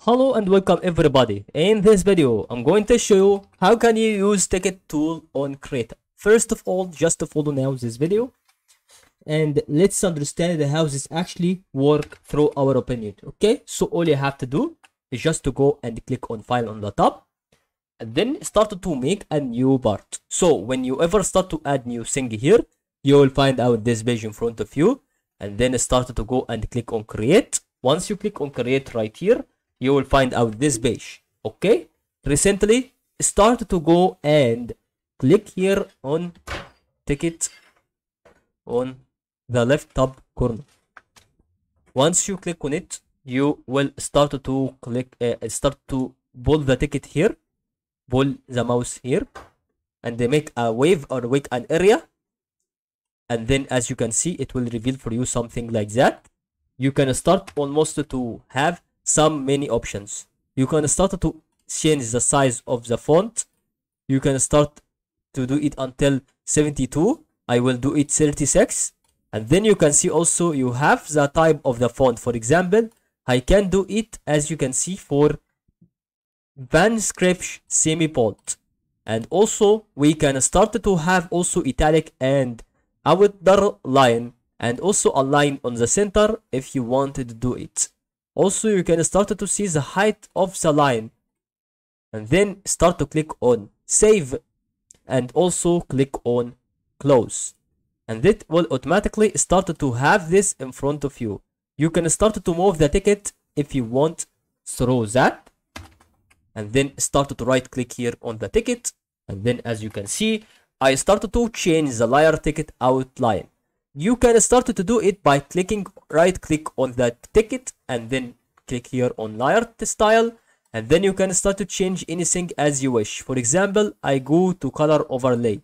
Hello and welcome everybody. In this video, I'm going to show you how can you use text tool on Krita. First of all, just to follow now this video and let's understand the how this actually work through our opinion. Okay, so all you have to do is just to go and click on file on the top and then start to make a new part. So when you ever start to add new thing here, you will find out this page in front of you and then start to go and click on create. Once you click on create right here, you will find out this page okay? Recently start to go and click here on ticket on the left top corner. Once you click on it you will start to click uh, start to pull the ticket here pull the mouse here and they make a wave or wake an area. And then as you can see it will reveal for you something like that. You can start almost to have some many options. You can start to change the size of the font. You can start to do it until 72 i will do it 36 and then you can see also you have the type of the font. For example i can do it as you can see for Van script semi bold and also we can start to have also italic and outer line and also a line on the center if you wanted to do it also you can start to see the height of the line. And then start to click on save and also click on close. And it will automatically start to have this in front of you. You can start to move the ticket if you want through that. And then start to right click here on the ticket. And then as you can see i started to change the layer ticket outline. You can start to do it by clicking right click on that ticket and then click here on layer style and then you can start to change anything as you wish. For example i go to color overlay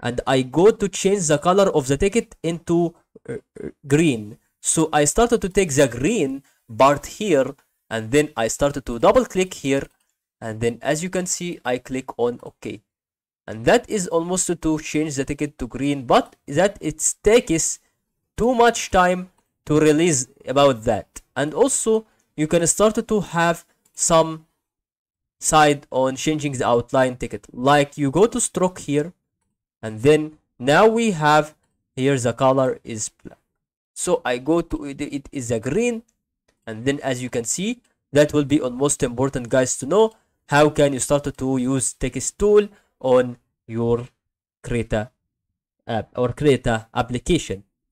and i go to change the color of the ticket into uh, uh, green. So i started to take the green part here and then i started to double click here and then as you can see i click on ok. And that is almost to change the ticket to green but that it takes too much time to release about that. And also you can start to have some side on changing the outline ticket. Like you go to stroke here and then now we have here the color is black. So i go to it, it is a green and then as you can see that will be almost important guys to know how can you start to use text tool on your Krita app or Krita application.